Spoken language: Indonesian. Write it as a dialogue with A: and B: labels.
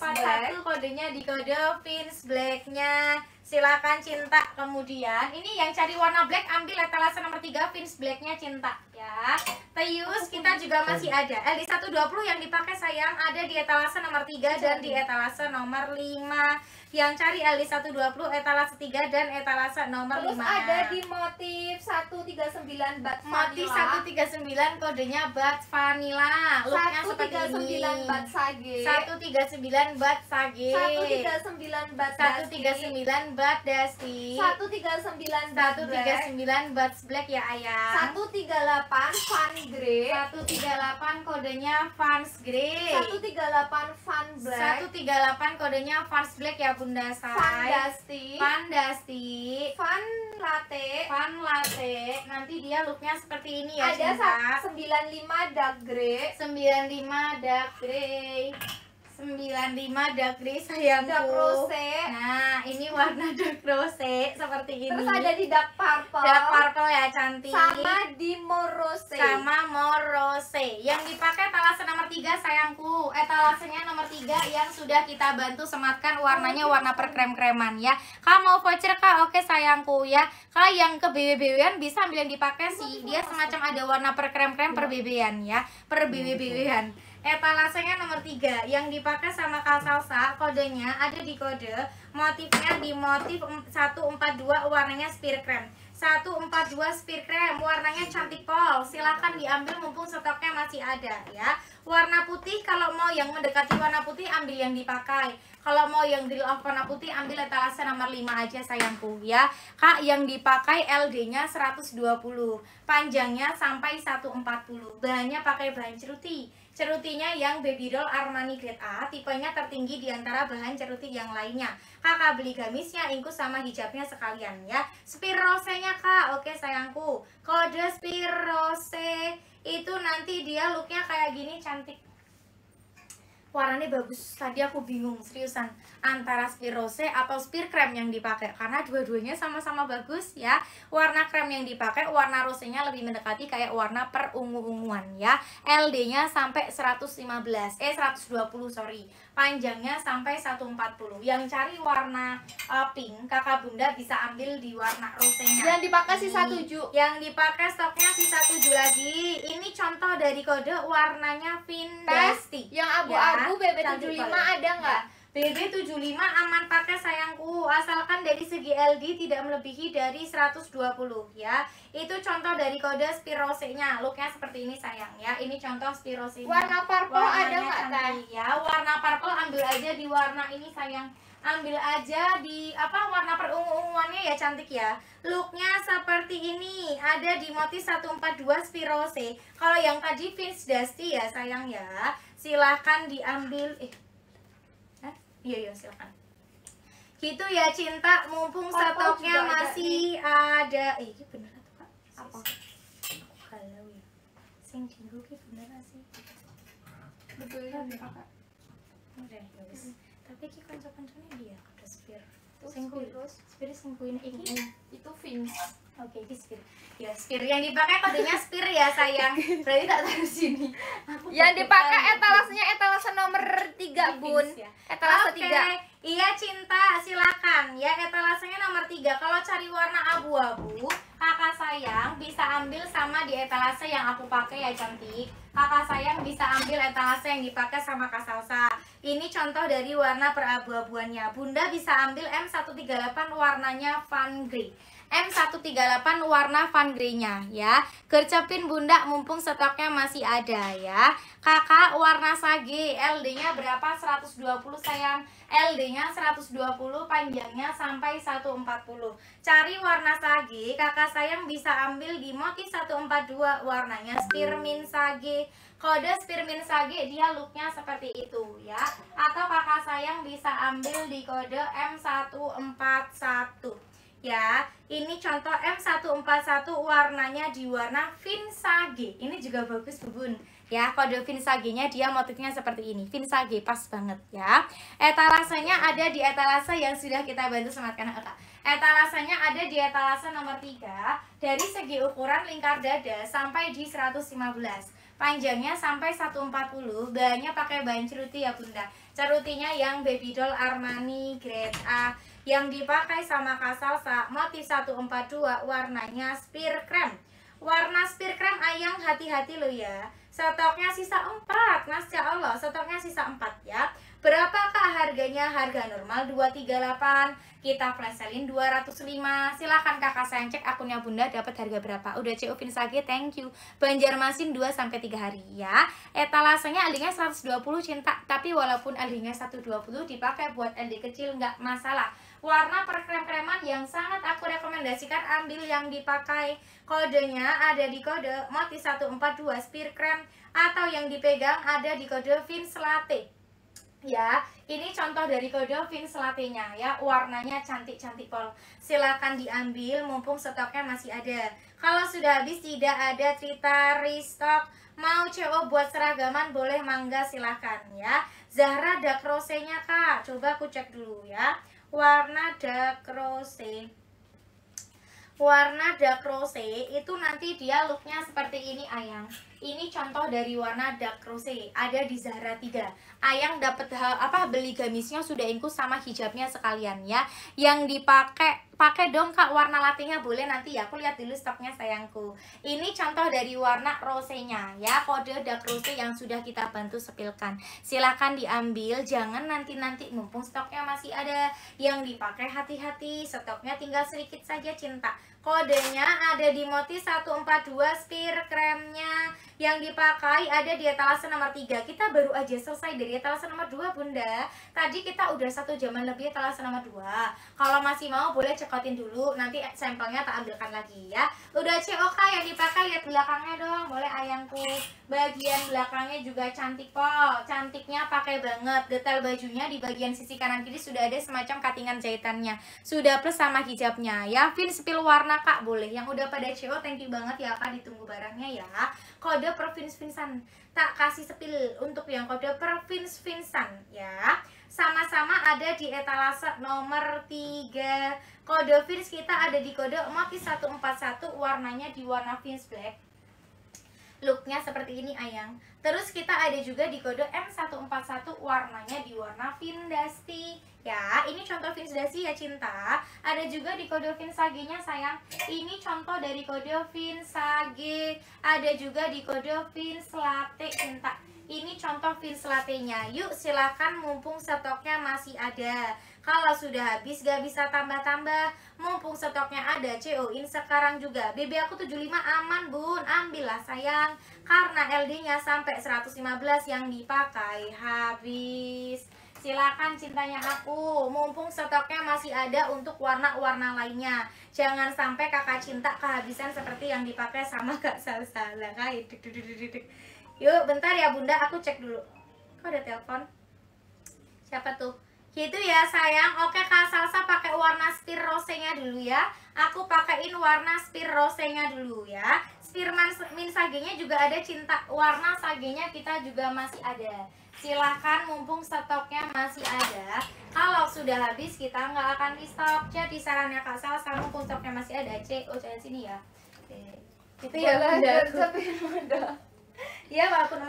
A: um 141 kodenya di kode Vince Blacknya. Silakan cinta kemudian. Ini yang cari warna black ambil etalase nomor 3 Vince Blacknya cinta ya. Teus kita juga masih ada. LD 120 yang dipakai sayang ada di etalase nomor 3 dan di etalase nomor 5 yang cari LD 120 etalase 3 dan etalase nomor
B: Terus
A: 5
B: ada di motif 139 bat
A: Motif
B: vanilla
A: 139 kodenya bat vanilla. Looknya seperti ini.
B: 139 bat sage
A: 139 bat sage.
B: 139 bat dusty
A: 139 bat dusty
B: 139 bat black.
A: 139 bat black ya ayah.
B: 138 fan grey
A: 138 kodenya Vans Grey
B: 138 fan black.
A: 138 kodenya Vans Black ya bunda
B: fan
A: say
B: dusty.
A: Van Dusty.
B: Fan latte.
A: Van Latte. Nanti dia looknya seperti ini ya
B: ada
A: cinta.
B: sa- 95 dark grey.
A: 95 dark grey 95 dark grey sayangku.
B: Dark rose.
A: Nah ini warna dark rose seperti ini.
B: Terus ada di dark purple.
A: Dark purple ya cantik.
B: Sama di morose.
A: Sama morose. Yang dipakai etalase nomor 3 sayangku. Etalasenya nomor 3 yang sudah kita bantu sematkan warnanya warna per krem-kreman ya. Kak mau voucher kak? Oke sayangku ya. Kak yang ke BB-BB-an bisa ambil yang dipakai sih. Dia semacam ada warna per krem-krem per BB-an ya. Per BB-BB-an etalasenya nomor 3 yang dipakai sama Kak Salsa kodenya ada di kode. Motifnya di motif 142 warnanya spear cream. 142 spear cream warnanya cantik pol. Silahkan diambil mumpung stoknya masih ada ya warna putih kalau mau yang mendekati warna putih ambil yang dipakai. Kalau mau yang di off warna putih ambil etalase nomor 5 aja sayangku ya. Kak yang dipakai LD nya 120 panjangnya sampai 140 bahannya pakai bahan ceruti. Cerutinya yang baby doll Armani grade A tipenya tertinggi di antara bahan ceruti yang lainnya. Kakak beli gamisnya ingkus sama hijabnya sekalian ya. Spear rose-nya kak. Oke sayangku. Kode spear rose itu nanti dia looknya kayak gini cantik warnanya bagus. Tadi aku bingung seriusan antara spear rose atau spear cream yang dipakai. Karena dua-duanya sama-sama bagus ya. Warna krem yang dipakai warna rosenya lebih mendekati kayak warna perungu-unguan ya. LD nya sampai 115 eh 120 sorry. Panjangnya sampai 140 yang cari warna uh, pink kakak bunda bisa ambil di warna rosenya
B: yang dipakai sisa
A: Ini.
B: 7
A: yang dipakai stoknya sisa 7 lagi. Ini contoh dari kode warnanya Vindasti
B: yang abu-abu
A: Ya,
B: BB75
A: cantik banget.
B: ada nggak?
A: BB75 aman pakai sayangku. Asalkan dari segi LD tidak melebihi dari 120 ya. Itu contoh dari kode spirose-nya. Looknya seperti ini sayang ya. Ini contoh spirose-nya.
B: Warna purple
A: Warnanya
B: ada nggak
A: cantik ya. Warna purple ambil aja di warna ini sayang. Ambil aja di apa warna perungu-unguannya ya cantik ya. Looknya seperti ini. Ada di motif 142 spirose. Kalau yang tadi Vince Dusty ya sayang ya silahkan diambil eh Hah? iya iya silahkan gitu ya cinta. Mumpung
B: Purple
A: stoknya
B: juga ada
A: masih ada. Eh ini bener atau kak
B: Apa?
A: kalau ya. Sing dinggo ki bener sih?
B: Betul yang dipakai
A: Udah, ya wis. Tapi ki kanca-kancane spear.
B: Terus
A: Sing kuwi.
B: terus
A: Spear sing kuwi iki.
B: itu Vince
A: Oke, iki spear. Ya, spear yang dipakai kodenya spear ya, sayang. Berarti tak taruh sini. Aku
B: yang dipakai etalasenya etalase nomor 3 bun
A: ya.
B: etalase
A: Oke,
B: 3
A: Iya cinta, silakan ya etalasenya nomor 3 Kalau cari warna abu-abu, kakak sayang bisa ambil sama di etalase yang aku pakai ya cantik. Kakak sayang bisa ambil etalase yang dipakai sama Kak Salsa. Ini contoh dari warna perabu-abuannya. Bunda bisa ambil M138 warnanya Van Grey. M138 warna Van Grey-nya ya. Gercepin Bunda mumpung stoknya masih ada ya. Kakak warna sage LD-nya berapa? 120 sayang. LD-nya 120, panjangnya sampai 140. Cari warna sage, kakak sayang bisa ambil di motif 142 warnanya Spearmint sage. Kode Spearmint sage dia looknya seperti itu ya. Atau kakak sayang bisa ambil di kode M141 ya ini contoh M141 warnanya di warna Vinsage ini juga bagus bubun ya kode Vinsage nya dia motifnya seperti ini. Vinsage pas banget ya. Etalasenya ada di etalase yang sudah kita bantu sematkan. Kak. etalasenya ada di etalase nomor 3 dari segi ukuran lingkar dada sampai di 115 panjangnya sampai 140 bahannya pakai bahan ceruti ya bunda. Cerutinya yang baby doll Armani grade A yang dipakai sama Kak Salsa motif 142 warnanya spear krem warna spear krem ayang hati-hati lo ya. Stoknya sisa 4 Masya Allah. Stoknya sisa 4 ya berapakah harganya? Harga normal 238 kita flash selling 205 silahkan kakak sayang cek akunnya bunda dapat harga berapa. Udah cek Uvin Sage thank you. Banjarmasin 2 sampai 3 hari ya. Etalasenya LD-nya 120 cinta tapi walaupun LD-nya 120 dipakai buat LD kecil nggak masalah. Warna per krem-kreman yang sangat aku rekomendasikan ambil yang dipakai. Kodenya ada di kode motif 142 spear krem atau yang dipegang ada di kode Vince Latte ya ini contoh dari kode Vince ya. Warnanya cantik-cantik pol. Silahkan diambil mumpung stoknya masih ada. Kalau sudah habis tidak ada cerita restock mau CO buat seragaman boleh mangga silahkan ya. Zahra dark rose-nya kak. Coba aku cek dulu ya. Warna dark rose. Warna dark rose itu nanti dia looknya seperti ini ayang ini contoh dari warna dark rose ada di Zahra 3 ayang dapat apa beli gamisnya sudah ingkus sama hijabnya sekalian ya. Yang dipakai pakai dong kak warna latihnya boleh nanti ya. Aku lihat dulu stoknya sayangku. Ini contoh dari warna rosenya ya. Kode dark rose yang sudah kita bantu sepilkan. Silahkan diambil jangan nanti-nanti mumpung stoknya masih ada. Yang dipakai hati-hati stoknya tinggal sedikit saja cinta kodenya ada di motif 142 spear kremnya yang dipakai ada di etalase nomor 3 kita baru aja selesai dari etalase nomor 2 bunda. Tadi kita udah satu jaman lebih etalase nomor 2 kalau masih mau boleh cekotin dulu. Nanti sampelnya tak ambilkan lagi ya. Udah COK yang dipakai lihat belakangnya dong. Boleh ayangku. Bagian belakangnya juga cantik kok. Cantiknya pakai banget. Detail bajunya di bagian sisi kanan kiri sudah ada semacam cuttingan jahitannya. Sudah plus sama hijabnya ya. Fin spill warna kak? Boleh. Yang udah pada CO thank you banget ya kak ditunggu barangnya ya. Kode Province Vincent. Tak kasih sepil untuk yang kode Province Vincent ya. Sama-sama ada di etalase nomor 3 kode Vince kita ada di kode Mopi 141 warnanya di warna Vince Black looknya seperti ini ayang. Terus kita ada juga di kode M141 warnanya di warna Vindasti ya ini contoh Vindasti ya cinta. Ada juga di kode Vinsage nya sayang. Ini contoh dari kode Vinsage ada juga di kode Vinslate cinta. Ini contoh Vinslate nya yuk silahkan mumpung stoknya masih ada kalau sudah habis gak bisa tambah-tambah. Mumpung stoknya ada CO-in sekarang juga. BB aku 75 aman bun. Ambillah sayang. Karena LD nya sampai 115 yang dipakai. Habis. Silakan cintanya aku. Mumpung stoknya masih ada untuk warna-warna lainnya. Jangan sampai kakak cinta kehabisan seperti yang dipakai sama kak Salsa. Yuk bentar ya bunda. Aku cek dulu. Kok ada telepon? Siapa tuh? Gitu ya sayang. Oke Kak Salsa pakai warna spear rose-nya dulu ya. Aku pakaiin warna spear rose-nya dulu ya. Spearman min sagenya juga ada cinta warna sagenya kita juga masih ada. Silahkan mumpung stoknya masih ada. Kalau sudah habis kita nggak akan di stok. Jadi sarannya Kak Salsa mumpung stoknya masih ada. C, oh sini ya. Oke. Itu ya aku.
B: tapi udah.
A: Ya walaupun